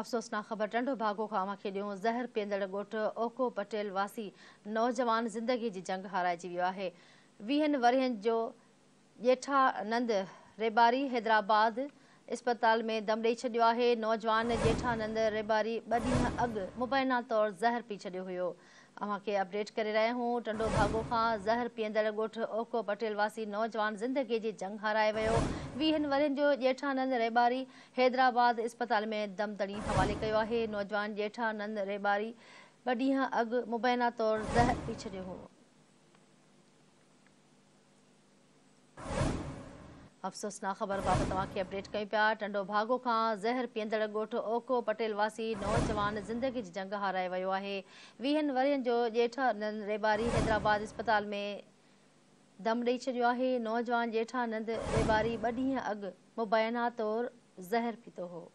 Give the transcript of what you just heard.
अफ़सोसना ख़बर नंढो भाॻो खां मूंखे ॾियो ज़हर पीअंदड़ ॻोठु ओको पटेल वासी नौजवान ज़िंदगी जी जंग हाराइजी वियो आहे वीहनि वरहनि जो जेठा नंद रेबारी हैदराबाद इस्पताल में दम ॾेई छॾियो आहे नौजवान जेठानंद रेबारी ॿ ॾींहं अॻु मुबैना तौरु ज़हरु पी छॾियो हुयो अव्हांखे अपडेट करे रहिया आहियूं टंडो धागो खां ज़हर पीअंदड़ ॻोठु ओको पटेल वासी नौजवान ज़िंदगीअ जी जंग हाराए वियो वीहनि वरनि जो जेठानंद रेबारी हैदराबाद इस्पताल में दम दमदड़ी हवाले कयो आहे नौजवान जेठानंद रेबारी ॿ ॾींहं अॻु मुबैना तौरु ज़हरु पी छॾियो हुओ अफ़सोसना ख़बर बाबति तव्हांखे अपडेट कयूं पिया टंडो भागो खां ज़हर पीअंदड़ ॻोठु ओको पटेल वासी नौजवान ज़िंदगी जी जंग हाराए वियो आहे वीहनि वरहनि जो नंद रेबारी हैदराबाद इस्पताल में दम ॾेई छॾियो आहे नौजवान नंद रेबारी ॿ ॾींहं अॻु मुबैना तौरु ज़हर पीतो हो